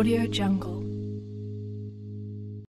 Audio Jungle.